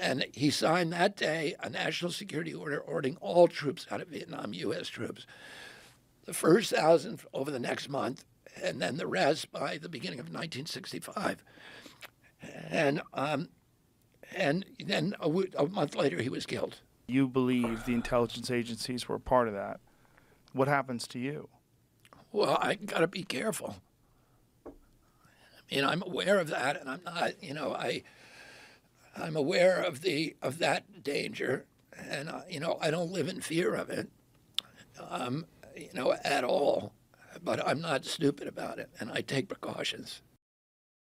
And he signed that day a national security order ordering all troops out of Vietnam, U.S. troops. The first thousand over the next month, and then the rest by the beginning of 1965. And um, and then a, month later, he was killed. You believe the intelligence agencies were part of that. What happens to you? Well, I got to be careful. I mean, I'm aware of that, and I'm not. You know, I I'm aware of the of that danger, and uh, you know, I don't live in fear of it, um, you know, at all. But I'm not stupid about it, and I take precautions.